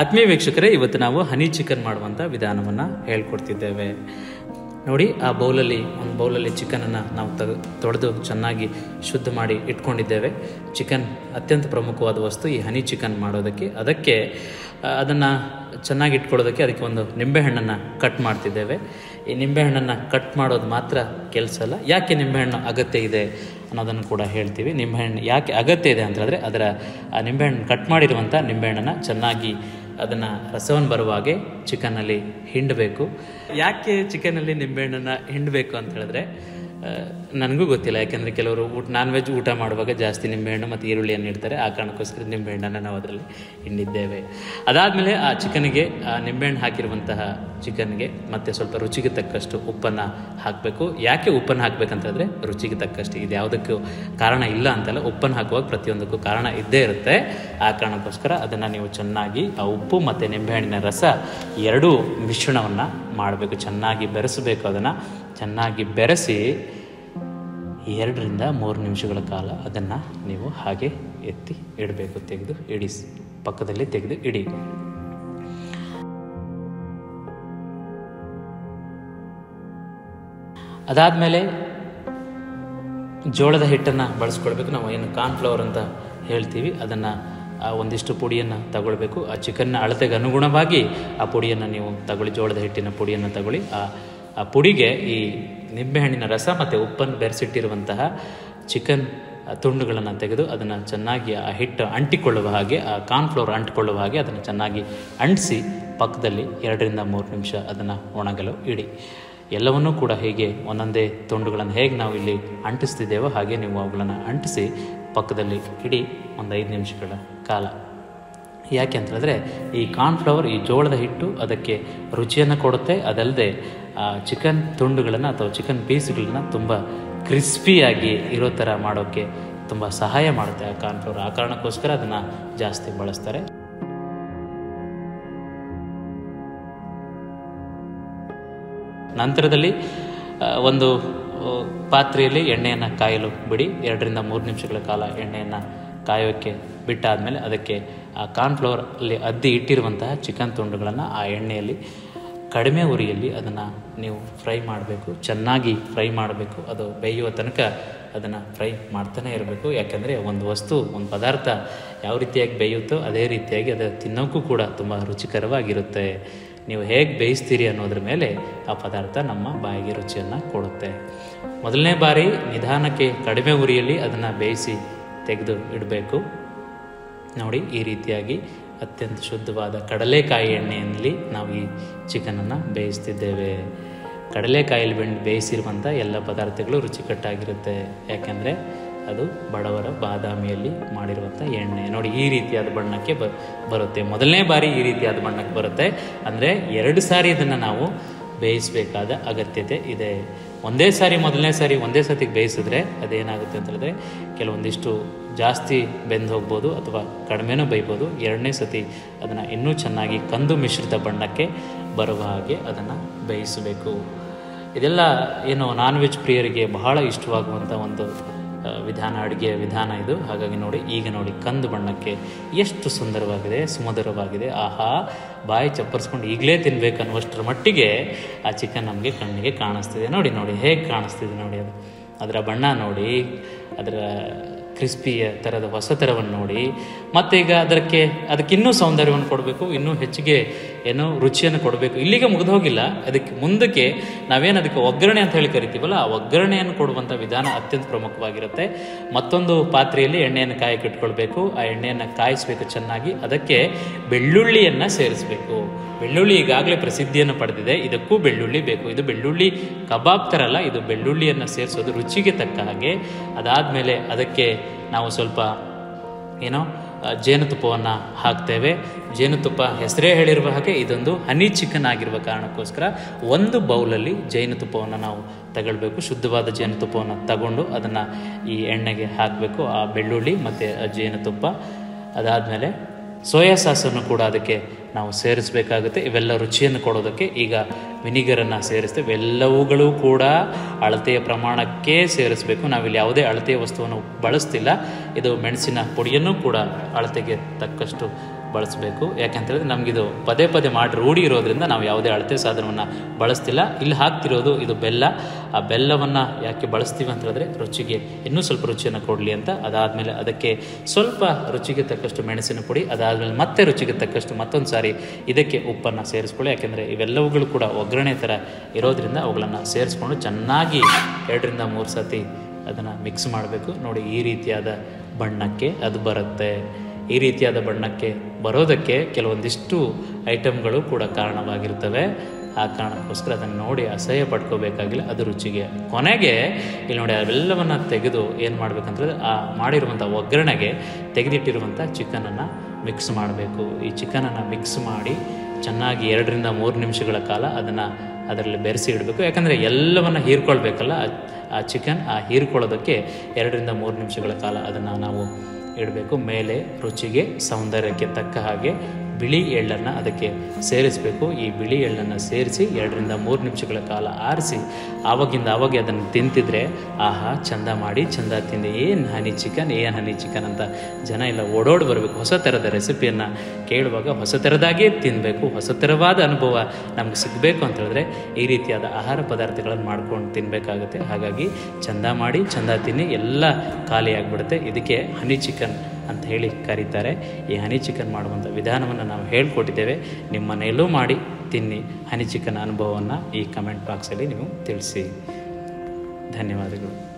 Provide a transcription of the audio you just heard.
ಆತ್ಮೀಯ ವೀಕ್ಷಕರೇ, ಇವತ್ತು ನಾವು ಹನಿ ಚಿಕನ್ ಮಾಡುವಂಥ ವಿಧಾನವನ್ನು ಹೇಳ್ಕೊಡ್ತಿದ್ದೇವೆ. ನೋಡಿ, ಆ ಬೌಲಲ್ಲಿ, ಒಂದು ಬೌಲಲ್ಲಿ ಚಿಕನನ್ನು ನಾವು ತ, ತೊಡೆದು ಚೆನ್ನಾಗಿ ಶುದ್ಧ ಮಾಡಿ ಇಟ್ಕೊಂಡಿದ್ದೇವೆ. ಚಿಕನ್ ಅತ್ಯಂತ ಪ್ರಮುಖವಾದ ವಸ್ತು ಈ ಹನಿ ಚಿಕನ್ ಮಾಡೋದಕ್ಕೆ. ಅದಕ್ಕೆ ಅದನ್ನು ಚೆನ್ನಾಗಿ ಇಟ್ಕೊಳ್ಳೋದಕ್ಕೆ ಅದಕ್ಕೆ ಒಂದು ನಿಂಬೆಹಣ್ಣನ್ನು ಕಟ್ ಮಾಡ್ತಿದ್ದೇವೆ. ಈ ನಿಂಬೆಹಣ್ಣನ್ನು ಕಟ್ ಮಾಡೋದು ಮಾತ್ರ ಕೆಲಸ ಅಲ್ಲ, ಯಾಕೆ ನಿಂಬೆಹಣ್ಣು ಅಗತ್ಯ ಇದೆ ಅನ್ನೋದನ್ನು ಕೂಡ ಹೇಳ್ತೀವಿ. ನಿಂಬೆಹಣ್ಣು ಯಾಕೆ ಅಗತ್ಯ ಇದೆ ಅಂತ ಹೇಳಿದ್ರೆ ಅದರ, ಆ ನಿಂಬೆಹಣ್ಣು ಕಟ್ ಮಾಡಿರುವಂಥ ನಿಂಬೆಹಣ್ಣನ್ನು ಚೆನ್ನಾಗಿ ಅದನ್ನು ರಸವನ್ನು ಬರುವ ಹಾಗೆ ಚಿಕನ್ನಲ್ಲಿ ಹಿಂಡಬೇಕು. ಯಾಕೆ ಚಿಕನಲ್ಲಿ ನಿಂಬೆಹಣ್ಣನ್ನು ಹಿಂಡಬೇಕು ಅಂತ ಹೇಳಿದ್ರೆ ನನಗೂ ಗೊತ್ತಿಲ್ಲ, ಯಾಕೆಂದರೆ ಕೆಲವರು ಊಟ ನಾನ್ ವೆಜ್ ಊಟ ಮಾಡುವಾಗ ಜಾಸ್ತಿ ನಿಂಬೆಹಣ್ಣು ಮತ್ತು ಈರುಳ್ಳಿಯನ್ನು ಇಡ್ತಾರೆ, ಆ ಕಾರಣಕ್ಕೋಸ್ಕರ ನಿಂಬೆಹಣ್ಣನ್ನು ನಾವು ಅದರಲ್ಲಿ ಹಿಂಡಿದ್ದೇವೆ. ಅದಾದಮೇಲೆ ಆ ಚಿಕನ್ಗೆ ಆ ನಿಂಬೆಹಣ್ಣು ಹಾಕಿರುವಂತಹ ಚಿಕನ್ಗೆ ಮತ್ತೆ ಸ್ವಲ್ಪ ರುಚಿಗೆ ತಕ್ಕಷ್ಟು ಉಪ್ಪನ್ನು ಹಾಕಬೇಕು. ಯಾಕೆ ಉಪ್ಪನ್ನು ಹಾಕಬೇಕಂತಂದರೆ ರುಚಿಗೆ ತಕ್ಕಷ್ಟು, ಇದು ಯಾವುದಕ್ಕೂ ಕಾರಣ ಇಲ್ಲ ಅಂತಲ್ಲ, ಉಪ್ಪನ್ನು ಹಾಕುವಾಗ ಪ್ರತಿಯೊಂದಕ್ಕೂ ಕಾರಣ ಇದ್ದೇ ಇರುತ್ತೆ. ಆ ಕಾರಣಕ್ಕೋಸ್ಕರ ಅದನ್ನು ನೀವು ಚೆನ್ನಾಗಿ ಆ ಉಪ್ಪು ಮತ್ತು ನಿಂಬೆಹಣ್ಣಿನ ರಸ ಎರಡೂ ಮಿಶ್ರಣವನ್ನು ಮಾಡಬೇಕು. ಚೆನ್ನಾಗಿ ಬೆರೆಸಬೇಕು ಅದನ್ನು. ಚೆನ್ನಾಗಿ ಬೆರೆಸಿ ಎರಡರಿಂದ ಮೂರು ನಿಮಿಷಗಳ ಕಾಲ ಅದನ್ನು ನೀವು ಹಾಗೆ ಎತ್ತಿ ಇಡಬೇಕು, ತೆಗೆದು ಇಡಿ, ಪಕ್ಕದಲ್ಲಿ ತೆಗೆದು ಇಡಿ. ಅದಾದಮೇಲೆ ಜೋಳದ ಹಿಟ್ಟನ್ನು ಬಳಸ್ಕೊಳ್ಬೇಕು. ನಾವು ಏನು ಕಾರ್ನ್ಫ್ಲವರ್ ಅಂತ ಹೇಳ್ತೀವಿ, ಅದನ್ನು ಒಂದಿಷ್ಟು ಪುಡಿಯನ್ನು ತಗೊಳ್ಬೇಕು. ಆ ಚಿಕನ್ನ ಅಳತೆಗೆ ಅನುಗುಣವಾಗಿ ಆ ಪುಡಿಯನ್ನು ನೀವು ತಗೊಳ್ಳಿ, ಜೋಳದ ಹಿಟ್ಟಿನ ಪುಡಿಯನ್ನು ತಗೊಳ್ಳಿ. ಆ ಆ ಪುಡಿಗೆ ಈ ನಿಂಬೆಹಣ್ಣಿನ ರಸ ಮತ್ತು ಉಪ್ಪನ್ನು ಬೆರೆಸಿಟ್ಟಿರುವಂತಹ ಚಿಕನ್ ತುಂಡುಗಳನ್ನು ತೆಗೆದು ಅದನ್ನು ಚೆನ್ನಾಗಿ ಆ ಹಿಟ್ಟು ಅಂಟಿಕೊಳ್ಳುವ ಹಾಗೆ, ಆ ಕಾರ್ನ್ಫ್ಲವರ್ ಅಂಟಿಕೊಳ್ಳುವ ಹಾಗೆ ಅದನ್ನು ಚೆನ್ನಾಗಿ ಅಂಟಿಸಿ ಪಕ್ಕದಲ್ಲಿ ಎರಡರಿಂದ ಮೂರು ನಿಮಿಷ ಅದನ್ನು ಒಣಗಲು ಇಡಿ. ಎಲ್ಲವನ್ನೂ ಕೂಡ ಹೀಗೆ ಒಂದೊಂದೇ ತುಂಡುಗಳನ್ನು ಹೇಗೆ ನಾವು ಇಲ್ಲಿ ಅಂಟಿಸ್ತಿದ್ದೇವೋ ಹಾಗೆ ನೀವು ಅವುಗಳನ್ನು ಅಂಟಿಸಿ ಪಕ್ಕದಲ್ಲಿ ಇಡಿ. ಒಂದು ಐದು ನಿಮಿಷಗಳ ಕಾಲ. ಯಾಕೆ ಅಂತ ಹೇಳಿದ್ರೆ ಈ ಕಾರ್ನ್ಫ್ಲವರ್ ಈ ಜೋಳದ ಹಿಟ್ಟು ಅದಕ್ಕೆ ರುಚಿಯನ್ನು ಕೊಡುತ್ತೆ. ಅದಲ್ಲದೆ ಚಿಕನ್ ತುಂಡುಗಳನ್ನು ಅಥವಾ ಚಿಕನ್ ಪೀಸ್ಗಳನ್ನ ತುಂಬ ಕ್ರಿಸ್ಪಿಯಾಗಿ ಇರೋ ಥರ ಮಾಡೋಕ್ಕೆ ತುಂಬ ಸಹಾಯ ಮಾಡುತ್ತೆ ಆ ಕಾರ್ನ್ಫ್ಲವರ್ ಆ ಕಾರಣಕ್ಕೋಸ್ಕರ ಅದನ್ನು ಜಾಸ್ತಿ ಬಳಸ್ತಾರೆ. ನಂತರದಲ್ಲಿ ಒಂದು ಪಾತ್ರೆಯಲ್ಲಿ ಎಣ್ಣೆಯನ್ನು ಕಾಯಲು ಬಿಡಿ. ಎರಡರಿಂದ ಮೂರು ನಿಮಿಷಗಳ ಕಾಲ ಎಣ್ಣೆಯನ್ನು ಕಾಯೋಕ್ಕೆ ಬಿಟ್ಟಾದಮೇಲೆ ಅದಕ್ಕೆ ಆ ಕಾರ್ನ್ಫ್ಲವರ್ ಅಲ್ಲಿ ಅದ್ದಿ ಇಟ್ಟಿರುವಂತಹ ಚಿಕನ್ ತುಂಡುಗಳನ್ನು ಆ ಎಣ್ಣೆಯಲ್ಲಿ ಕಡಿಮೆ ಉರಿಯಲ್ಲಿ ಅದನ್ನು ನೀವು ಫ್ರೈ ಮಾಡಬೇಕು. ಚೆನ್ನಾಗಿ ಫ್ರೈ ಮಾಡಬೇಕು. ಅದು ಬೇಯುವ ತನಕ ಅದನ್ನು ಫ್ರೈ ಮಾಡ್ತಾನೆ ಇರಬೇಕು. ಯಾಕಂದರೆ ಒಂದು ವಸ್ತು, ಒಂದು ಪದಾರ್ಥ ಯಾವ ರೀತಿಯಾಗಿ ಬೇಯುತ್ತೋ ಅದೇ ರೀತಿಯಾಗಿ ಅದು ತಿನ್ನೋಕ್ಕೂ ಕೂಡ ತುಂಬ ರುಚಿಕರವಾಗಿರುತ್ತೆ. ನೀವು ಹೇಗೆ ಬೇಯಿಸ್ತೀರಿ ಅನ್ನೋದ್ರ ಮೇಲೆ ಆ ಪದಾರ್ಥ ನಮ್ಮ ಬಾಯಿಗೆ ರುಚಿಯನ್ನು ಕೊಡುತ್ತೆ. ಮೊದಲನೇ ಬಾರಿ ನಿಧಾನಕ್ಕೆ ಕಡಿಮೆ ಉರಿಯಲ್ಲಿ ಅದನ್ನು ಬೇಯಿಸಿ ತೆಗೆದು ಇಡಬೇಕು ನೋಡಿ, ಈ ರೀತಿಯಾಗಿ ಅತ್ಯಂತ ಶುದ್ಧವಾದ ಕಡಲೆಕಾಯಿ ಎಣ್ಣೆಯಲ್ಲಿ ನಾವು ಈ ಚಿಕನನ್ನು ಬೇಯಿಸ್ತಿದ್ದೇವೆ. ಕಡಲೆಕಾಯಲ್ಲಿ ಬೆಂಡ್, ಬೇಯಿಸಿರುವಂಥ ಎಲ್ಲ ಪದಾರ್ಥಗಳು ರುಚಿಕಟ್ಟಾಗಿರುತ್ತೆ. ಯಾಕೆಂದರೆ ಅದು ಬಡವರ ಬಾದಾಮಿಯಲ್ಲಿ ಮಾಡಿರುವಂಥ ಎಣ್ಣೆ. ನೋಡಿ, ಈ ರೀತಿಯಾದ ಬಣ್ಣಕ್ಕೆ ಬರುತ್ತೆ. ಮೊದಲನೇ ಬಾರಿ ಈ ರೀತಿಯಾದ ಬಣ್ಣಕ್ಕೆ ಬರುತ್ತೆ. ಅಂದರೆ ಎರಡು ಸಾರಿ ಇದನ್ನು ನಾವು ಬೇಯಿಸಬೇಕಾದ ಅಗತ್ಯತೆ ಇದೆ. ಒಂದೇ ಸಾರಿ, ಮೊದಲನೇ ಸಾರಿ ಒಂದೇ ಸತಿಗೆ ಬೇಯಿಸಿದ್ರೆ ಅದೇನಾಗುತ್ತೆ ಅಂತ ಹೇಳಿದ್ರೆ, ಕೆಲವೊಂದಿಷ್ಟು ಜಾಸ್ತಿ ಬೆಂದು ಹೋಗ್ಬೋದು ಅಥವಾ ಕಡಿಮೆನೂ ಬೇಯ್ಬೋದು. ಎರಡನೇ ಸತಿ ಅದನ್ನು ಇನ್ನೂ ಚೆನ್ನಾಗಿ ಕಂದು ಮಿಶ್ರಿತ ಬಣ್ಣಕ್ಕೆ ಬರುವ ಹಾಗೆ ಅದನ್ನು ಬೇಯಿಸಬೇಕು. ಇದೆಲ್ಲ ಏನು ನಾನ್ ವೆಜ್ ಪ್ರಿಯರಿಗೆ ಬಹಳ ಇಷ್ಟವಾಗುವಂಥ ಒಂದು ವಿಧಾನ, ಅಡುಗೆಯ ವಿಧಾನ ಇದು. ಹಾಗಾಗಿ ನೋಡಿ, ಈಗ ನೋಡಿ, ಕಂದು ಬಣ್ಣಕ್ಕೆ ಎಷ್ಟು ಸುಂದರವಾಗಿದೆ, ಸುಮಧುರವಾಗಿದೆ. ಆಹಾ, ಬಾಯಿ ಚಪ್ಪರಿಸ್ಕೊಂಡು ಈಗಲೇ ತಿನ್ಬೇಕು ಅನ್ನುವಷ್ಟರ ಮಟ್ಟಿಗೆ ಆ ಚಿಕನ್ ನಮಗೆ ಕಣ್ಣಿಗೆ ಕಾಣಿಸ್ತಿದೆ. ನೋಡಿ ನೋಡಿ, ಹೇಗೆ ಕಾಣಿಸ್ತಿದೆ ನೋಡಿ ಅದು. ಅದರ ಬಣ್ಣ ನೋಡಿ, ಅದರ ಕ್ರಿಸ್ಪಿಯ ಥರದ ಹೊಸ ಥರವನ್ನು ನೋಡಿ. ಮತ್ತು ಈಗ ಅದಕ್ಕೆ ಅದಕ್ಕೆ ಇನ್ನೂ ಸೌಂದರ್ಯವನ್ನು ಕೊಡಬೇಕು, ಇನ್ನೂ ಹೆಚ್ಚಿಗೆ ಏನೋ ರುಚಿಯನ್ನು ಕೊಡಬೇಕು. ಇಲ್ಲಿಗೆ ಮುಗಿದು ಹೋಗಿಲ್ಲ. ಅದಕ್ಕೆ ಮುಂದಕ್ಕೆ ನಾವೇನು ಅದಕ್ಕೆ ಒಗ್ಗರಣೆ ಅಂತ ಹೇಳಿ ಕರಿತೀವಲ್ಲ, ಆ ಒಗ್ಗರಣೆಯನ್ನು ಕೊಡುವಂಥ ವಿಧಾನ ಅತ್ಯಂತ ಪ್ರಮುಖವಾಗಿರುತ್ತೆ. ಮತ್ತೊಂದು ಪಾತ್ರೆಯಲ್ಲಿ ಎಣ್ಣೆಯನ್ನು ಕಾಯಕಿಟ್ಕೊಳ್ಬೇಕು ಆ ಎಣ್ಣೆಯನ್ನು ಕಾಯಿಸಬೇಕು ಚೆನ್ನಾಗಿ. ಅದಕ್ಕೆ ಬೆಳ್ಳುಳ್ಳಿಯನ್ನು ಸೇರಿಸಬೇಕು. ಬೆಳ್ಳುಳ್ಳಿ ಈಗಾಗಲೇ ಪ್ರಸಿದ್ಧಿಯನ್ನು ಪಡೆದಿದೆ. ಇದಕ್ಕೂ ಬೆಳ್ಳುಳ್ಳಿ ಬೇಕು. ಇದು ಬೆಳ್ಳುಳ್ಳಿ ಕಬಾಬ್ ಥರ ಅಲ್ಲ ಇದು ಬೆಳ್ಳುಳ್ಳಿಯನ್ನು ಸೇರಿಸೋದು ರುಚಿಗೆ ತಕ್ಕ ಹಾಗೆ. ಅದಾದಮೇಲೆ ಅದಕ್ಕೆ ನಾವು ಸ್ವಲ್ಪ ಏನೋ ಜೇನುತುಪ್ಪವನ್ನು ಹಾಕ್ತೇವೆ. ಜೇನುತುಪ್ಪ ಹೆಸರೇ ಹೇಳಿರುವ ಹಾಗೆ ಇದೊಂದು ಹನಿ ಚಿಕನ್ ಆಗಿರುವ ಕಾರಣಕ್ಕೋಸ್ಕರ ಒಂದು ಬೌಲಲ್ಲಿ ಜೇನುತುಪ್ಪವನ್ನು ನಾವು ತಗೊಳ್ಬೇಕು. ಶುದ್ಧವಾದ ಜೇನುತುಪ್ಪವನ್ನು ತಗೊಂಡು ಅದನ್ನು ಈ ಎಣ್ಣೆಗೆ ಹಾಕಬೇಕು. ಆ ಬೆಳ್ಳುಳ್ಳಿ ಮತ್ತು ಜೇನುತುಪ್ಪ ಅದಾದಮೇಲೆ ಸೋಯಾ ಸಾಸನ್ನು ಕೂಡ ಅದಕ್ಕೆ ನಾವು ಸೇರಿಸಬೇಕಾಗುತ್ತೆ. ಇವೆಲ್ಲ ರುಚಿಯನ್ನು ಕೊಡೋದಕ್ಕೆ ಈಗ ವಿನಿಗರನ್ನು ಸೇರಿಸ್ತೇವೆ. ಇವೆಲ್ಲವುಗಳು ಕೂಡ ಅಳತೆಯ ಪ್ರಮಾಣಕ್ಕೆ ಸೇರಿಸಬೇಕು. ನಾವಿಲ್ಲಿ ಯಾವುದೇ ಅಳತೆಯ ವಸ್ತುವನ್ನು ಬಳಸ್ತಿಲ್ಲ. ಇದು ಮೆಣಸಿನ ಪುಡಿಯನ್ನು ಕೂಡ ಅಳತೆಗೆ ತಕ್ಕಷ್ಟು ಬಳಸಬೇಕು. ಯಾಕೆಂತೇಳಿದ್ರೆ ನಮಗಿದು ಪದೇ ಪದೇ ಮಾಡಿ ರೂಢಿ ಇರೋದ್ರಿಂದ ನಾವು ಯಾವುದೇ ಅಳತೆ ಸಾಧನವನ್ನು ಬಳಸ್ತಿಲ್ಲ. ಇಲ್ಲಿ ಹಾಕ್ತಿರೋದು ಇದು ಬೆಲ್ಲ. ಆ ಬೆಲ್ಲವನ್ನು ಯಾಕೆ ಬಳಸ್ತೀವಿ ಅಂತ ಹೇಳಿದ್ರೆ ರುಚಿಗೆ ಇನ್ನೂ ಸ್ವಲ್ಪ ರುಚಿಯನ್ನು ಕೊಡಲಿ ಅಂತ. ಅದಾದಮೇಲೆ ಅದಕ್ಕೆ ಸ್ವಲ್ಪ ರುಚಿಗೆ ತಕ್ಕಷ್ಟು ಮೆಣಸಿನ ಪುಡಿ, ಅದಾದಮೇಲೆ ಮತ್ತೆ ರುಚಿಗೆ ತಕ್ಕಷ್ಟು ಮತ್ತೊಂದು ಸಾರಿ ಇದಕ್ಕೆ ಉಪ್ಪನ್ನು ಸೇರಿಸ್ಕೊಳ್ಳಿ. ಯಾಕೆಂದರೆ ಇವೆಲ್ಲವುಗಳು ಕೂಡ ಒಗ್ಗರಣೆ ಥರ ಇರೋದ್ರಿಂದ ಅವುಗಳನ್ನು ಸೇರಿಸ್ಕೊಂಡು ಚೆನ್ನಾಗಿ ಎರಡರಿಂದ ಮೂರು ಸತಿ ಅದನ್ನು ಮಿಕ್ಸ್ ಮಾಡಬೇಕು. ನೋಡಿ ಈ ರೀತಿಯಾದ ಬಣ್ಣಕ್ಕೆ ಅದು ಬರುತ್ತೆ. ಈ ರೀತಿಯಾದ ಬಣ್ಣಕ್ಕೆ ಬರೋದಕ್ಕೆ ಕೆಲವೊಂದಿಷ್ಟು ಐಟಮ್ಗಳು ಕೂಡ ಕಾರಣವಾಗಿರ್ತವೆ. ಆ ಕಾರಣಕ್ಕೋಸ್ಕರ ಅದನ್ನು ನೋಡಿ ಅಸಹ್ಯ ಪಡ್ಕೋಬೇಕಾಗಿಲ್ಲ. ಅದು ರುಚಿಗೆ. ಕೊನೆಗೆ ಇಲ್ಲಿ ನೋಡಿ ಅವೆಲ್ಲವನ್ನು ತೆಗೆದು ಏನು ಮಾಡಬೇಕಂತಂದರೆ ಆ ಮಾಡಿರುವಂಥ ಒಗ್ಗರಣೆಗೆ ತೆಗೆದಿಟ್ಟಿರುವಂಥ ಚಿಕನನ್ನು ಮಿಕ್ಸ್ ಮಾಡಬೇಕು. ಈ ಚಿಕನನ್ನು ಮಿಕ್ಸ್ ಮಾಡಿ ಚೆನ್ನಾಗಿ ಎರಡರಿಂದ ಮೂರು ನಿಮಿಷಗಳ ಕಾಲ ಅದನ್ನು ಅದರಲ್ಲಿ ಬೆರೆಸಿ ಇಡಬೇಕು. ಯಾಕಂದರೆ ಎಲ್ಲವನ್ನು ಹೀರ್ಕೊಳ್ಬೇಕಲ್ಲ. ಆ- ಚಿಕನ್ ಆ ಹೀರ್ಕೊಳ್ಳೋದಕ್ಕೆ ಎರಡರಿಂದ ಮೂರು ನಿಮಿಷಗಳ ಕಾಲ ಅದನ್ನು ನಾವು ಇಡಬೇಕು. ಮೇಲೆ ರುಚಿಗೆ ಸೌಂದರ್ಯಕ್ಕೆ ತಕ್ಕ ಹಾಗೆ ಬಿಳಿ ಎಳ್ಳನ್ನು ಅದಕ್ಕೆ ಸೇರಿಸಬೇಕು. ಈ ಬಿಳಿ ಎಳ್ಳನ್ನು ಸೇರಿಸಿ ಎರಡರಿಂದ ಮೂರು ನಿಮಿಷಗಳ ಕಾಲ ಆರಿಸಿ, ಆವಾಗಿಂದ ಆವಾಗೆ ಅದನ್ನು ತಿಂತಿದ್ರೆ, ಆಹಾ, ಚಂದ ಮಾಡಿ, ಚಂದ ತಿಂದೆ. ಏನು ಹನಿ ಚಿಕನ್, ಏನು ಹನಿ ಚಿಕನ್ ಅಂತ ಜನ ಎಲ್ಲ ಓಡೋಡಿ ಬರಬೇಕು. ಹೊಸ ಥರದ ರೆಸಿಪಿಯನ್ನು ಕೇಳುವಾಗ ಹೊಸ ಥರದಾಗೇ ತಿನ್ನಬೇಕು ಹೊಸ ಥರವಾದ ಅನುಭವ ನಮ್ಗೆ ಸಿಗಬೇಕು ಅಂತ ಹೇಳಿದ್ರೆ ಈ ರೀತಿಯಾದ ಆಹಾರ ಪದಾರ್ಥಗಳನ್ನು ಮಾಡ್ಕೊಂಡು ತಿನ್ನಬೇಕಾಗುತ್ತೆ ಹಾಗಾಗಿ ಚಂದ ಮಾಡಿ, ಚಂದ ತಿನ್ನಿ, ಎಲ್ಲ ಖಾಲಿಯಾಗಿಬಿಡುತ್ತೆ. ಇದಕ್ಕೆ ಹನಿ ಚಿಕನ್ ಅಂತ ಹೇಳಿ ಕರೀತಾರೆ. ಈ ಹನಿ ಚಿಕನ್ ಮಾಡುವಂಥ ವಿಧಾನವನ್ನು ನಾವು ಹೇಳ್ಕೊಟ್ಟಿದ್ದೇವೆ. ನಿಮ್ಮ ಮನೆಯಲ್ಲೂ ಮಾಡಿ ತಿನ್ನಿ. ಹನಿ ಚಿಕನ್ ಅನುಭವವನ್ನು ಈ ಕಮೆಂಟ್ ಬಾಕ್ಸಲ್ಲಿ ನೀವು ತಿಳಿಸಿ. ಧನ್ಯವಾದಗಳು.